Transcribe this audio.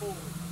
forward.